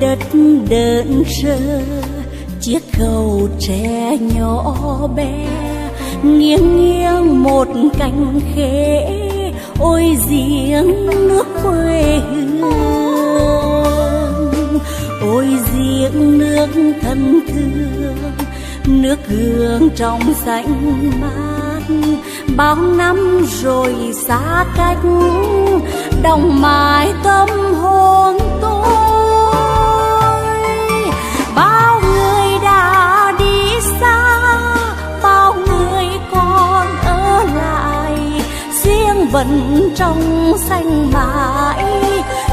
đất đơn sơ, chiếc cầu tre nhỏ bé, nghiêng nghiêng một cành khế, ôi giếng nước quê hương. Ôi giếng nước thân thương nước hương trong xanh mát. Bao năm rồi xa cách đồng mãi tâm hồn tôi. Vẫn trong xanh mãi,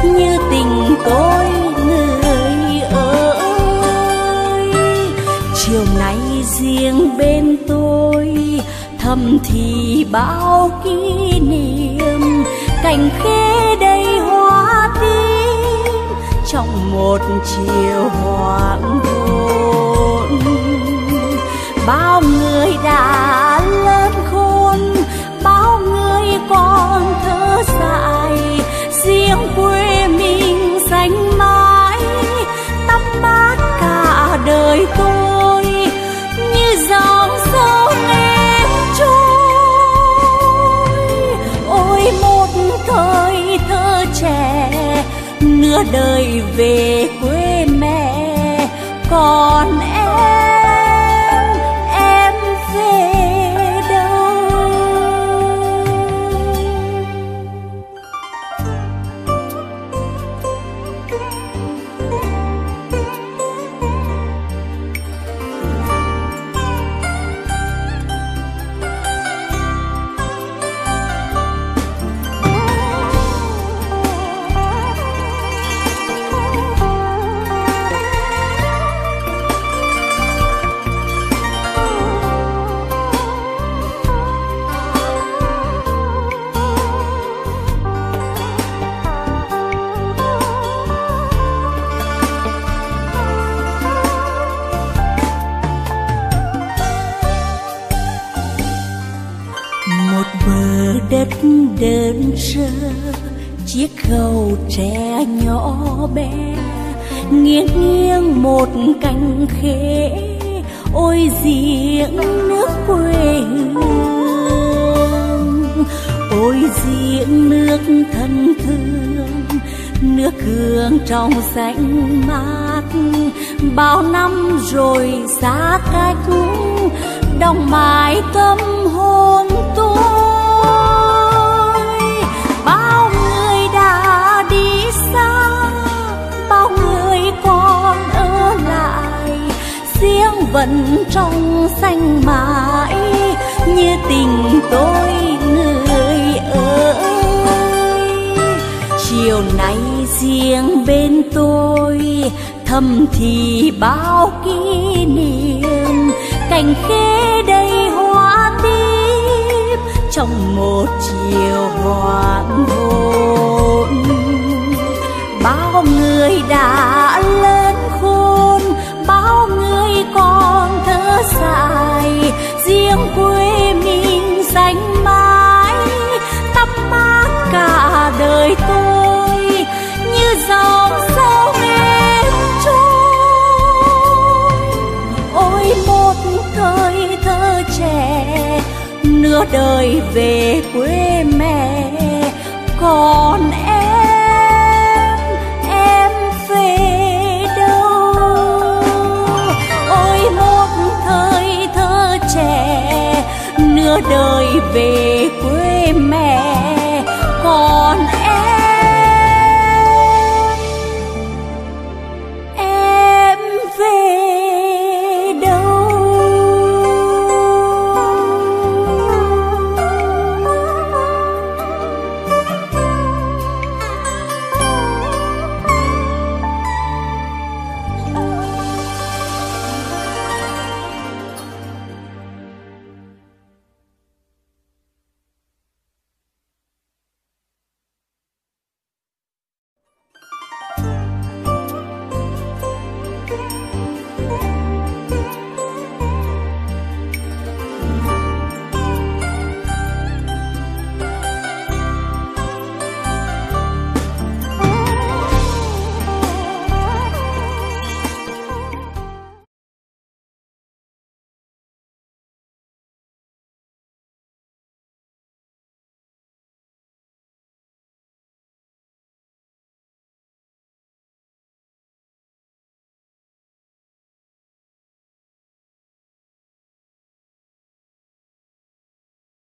như tình tôi người ơi. Chiều nay riêng bên tôi, thầm thì bao kỷ niệm. Cành khế đầy hoa tím, trong một chiều hoàng hôn bao người đã đời về quê mẹ còn em đất đơn sơ, chiếc cầu tre nhỏ bé, nghiêng nghiêng một cành khế, ôi giếng nước quê hương. Ôi giếng nước thân thương, nước hương trong xanh mát, bao năm rồi xa cách đồng mãi tâm hồn tôi vẫn trong xanh mãi, như tình tôi người ơi. Chiều nay riêng bên tôi, thầm thì bao kỷ niệm. Cành khế đầy hoa tím trong một chiều hoàng hôn bao người đã lớn khôn, bao người con thơ dài riêng quê mình xanh mãi tắm mát cả đời tôi, như dòng sông em trôi. Ôi, một thời thơ trẻ, nửa đời về quê mẹ còn em đời về quê mẹ con